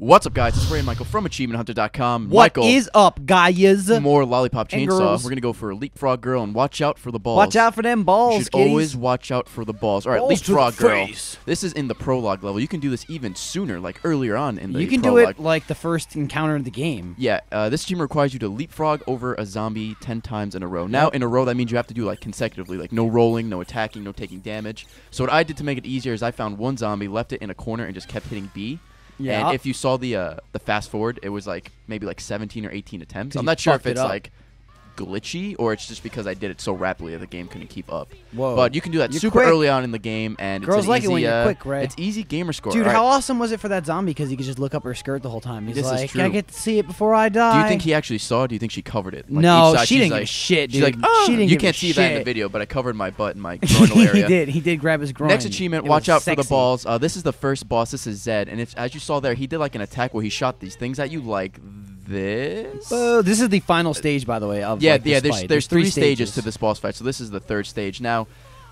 What's up, guys? It's Ray and Michael from AchievementHunter.com. What Michael, is up, guys? more Lollipop And Chainsaw. girls. We're gonna go for a Leapfrog Girl and watch out for the balls. Watch out for them balls, You should kiddies. always watch out for the balls. All right, Balls to Leapfrog Girl. face. This is in the prologue level. You can do this even sooner, like earlier on in the You can do it like the first encounter in the game. Yeah, uh, this team requires you to leapfrog over a zombie 10 times in a row. Now, in a row, that means you have to do like consecutively, like no rolling, no attacking, no taking damage. So, what I did to make it easier is I found one zombie, left it in a corner, and just kept hitting B. Yeah. And if you saw the uh, the fast forward, it was like maybe like 17 or 18 attempts. I'm not sure if it's up. like glitchy or it's just because I did it so rapidly that the game couldn't keep up. Whoa. But you can do that You're super quick. early on in the game, and Girls it's like it easy, when you're uh, quick, Ray. It's easy gamer score. Dude, All how right. awesome was it for that zombie? Because he could just look up her skirt the whole time. He's This is like, true. I get to see it before I die. Do you think he actually saw? it? Do you think she covered it? Like, no, side, she didn't like, give a shit, dude. She's like, oh, she didn't you can't see that in the video, but I covered my butt in my groinal area. he did. He did grab his groin. Next achievement, It watch out for the balls. Uh, this is the first boss. This is Zed, and if as you saw there, he did like an attack where he shot these things at you like this. Oh, this is the final stage, by the way. Of yeah, like, yeah. There's fight. there's three stages. to this boss fight, so this is the third stage. Now,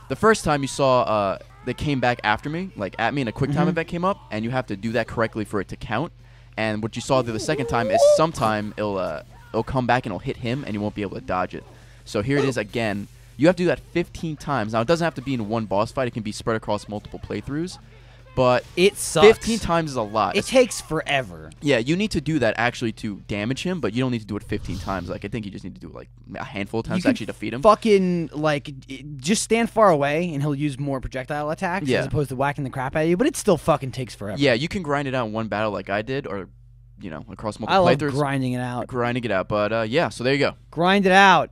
the first time you saw, uh, they came back after me, like at me, and a quick time Mhm. event came up, and you have to do that correctly for it to count. And what you saw the second time is sometime it'll uh, it'll come back and it'll hit him, and you won't be able to dodge it. So here it is again. You have to do that 15 times. Now it doesn't have to be in one boss fight; it can be spread across multiple playthroughs. But It sucks. 15 times is a lot. It takes forever. Yeah, you need to do that actually to damage him, but you don't need to do it 15 times. Like I think you just need to do it like a handful of times to actually defeat him. Fucking like, just stand far away, and he'll use more projectile attacks Yeah. as opposed to whacking the crap out of you. But it still fucking takes forever. yeah, you can grind it out in one battle like I did, or you know across multiple I love playthroughs. grinding it out. grinding it out, but uh, yeah. So there you go. Grind it out.